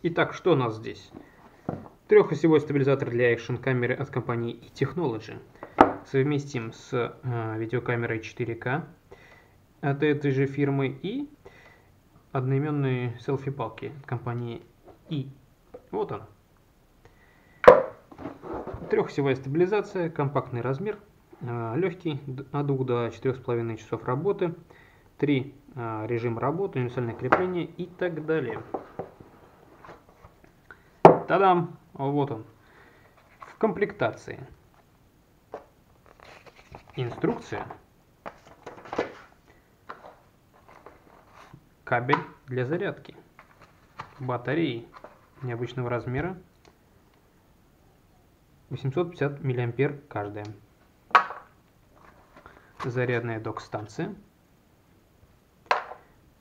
Итак, что у нас здесь? Трехосевой стабилизатор для экшн камеры от компании e-Technology. Совместим с э, видеокамерой 4К от этой же фирмы и одноименные селфи-палки от компании и. Вот он. Трехосевая стабилизация, компактный размер, э, легкий, от 2 до 4,5 часов работы, 3 э, режим работы, универсальное крепление и так далее. Тадам! Вот он. В комплектации. Инструкция. Кабель для зарядки. Батареи необычного размера. 850 миллиампер каждая. Зарядная док-станция.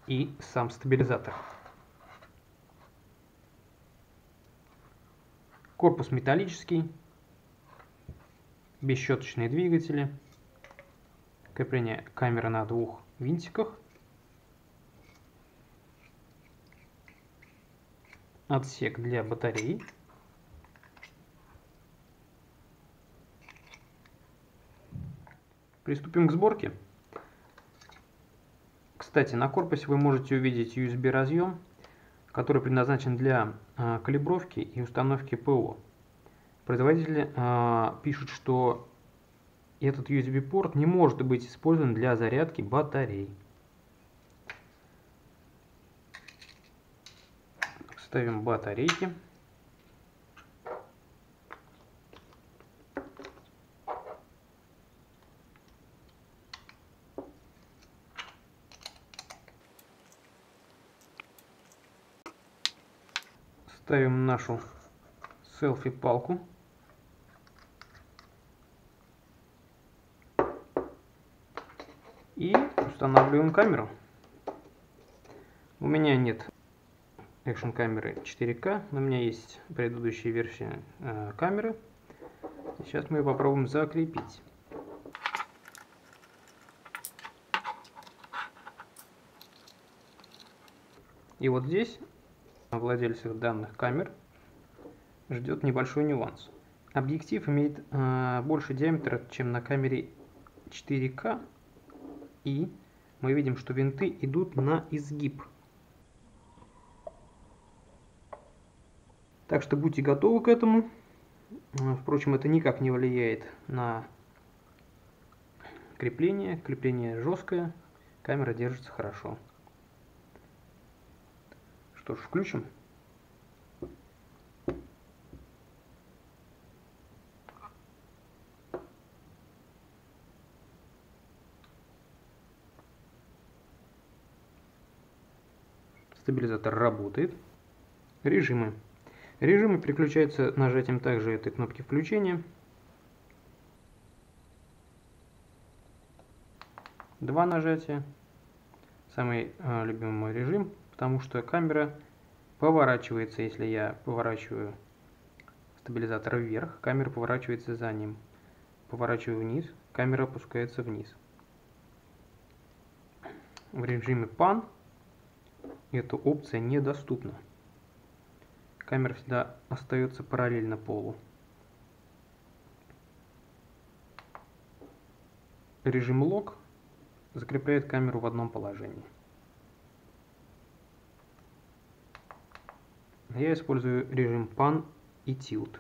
И сам стабилизатор. Корпус металлический, бесщеточные двигатели, крепление камеры на двух винтиках, отсек для батареи, Приступим к сборке. Кстати, на корпусе вы можете увидеть USB разъем который предназначен для э, калибровки и установки ПО. Производитель э, пишет, что этот USB-порт не может быть использован для зарядки батарей. Ставим батарейки. Ставим нашу селфи-палку. И устанавливаем камеру. У меня нет экшн камеры 4К, но у меня есть предыдущая версия э, камеры. Сейчас мы ее попробуем закрепить. И вот здесь владельцев данных камер ждет небольшой нюанс. Объектив имеет э, больше диаметра, чем на камере 4К, и мы видим, что винты идут на изгиб. Так что будьте готовы к этому. Впрочем, это никак не влияет на крепление. Крепление жесткое, камера держится хорошо. Что ж, включим. Стабилизатор работает. Режимы. Режимы переключаются нажатием также этой кнопки включения. Два нажатия. Самый э, любимый мой режим потому что камера поворачивается, если я поворачиваю стабилизатор вверх, камера поворачивается за ним. Поворачиваю вниз, камера опускается вниз. В режиме PAN эта опция недоступна. Камера всегда остается параллельно полу. Режим лог закрепляет камеру в одном положении. Я использую режим Pan и Tilt.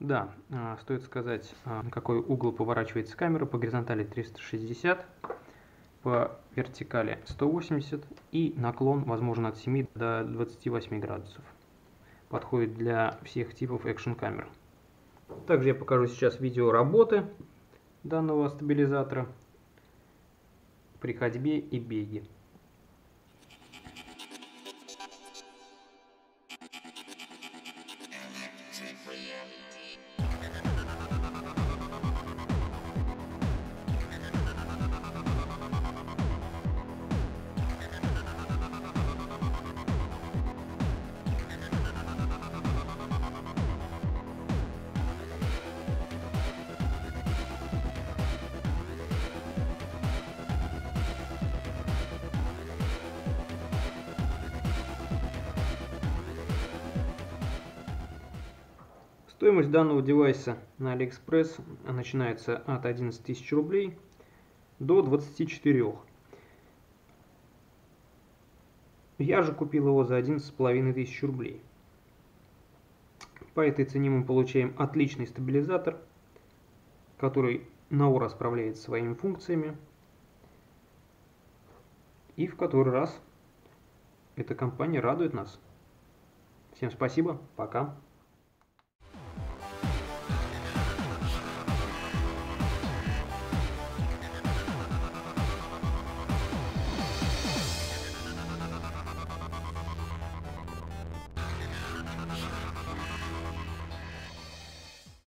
Да, а, стоит сказать, а, какой угол поворачивается камера. По горизонтали 360, по вертикали 180 и наклон возможно от 7 до 28 градусов. Подходит для всех типов экшн камер. Также я покажу сейчас видео работы данного стабилизатора при ходьбе и беге. Стоимость данного девайса на Алиэкспресс начинается от 11 тысяч рублей до 24. Я же купил его за 11,5 тысяч рублей. По этой цене мы получаем отличный стабилизатор, который на ура справляется со своими функциями. И в который раз эта компания радует нас. Всем спасибо, пока.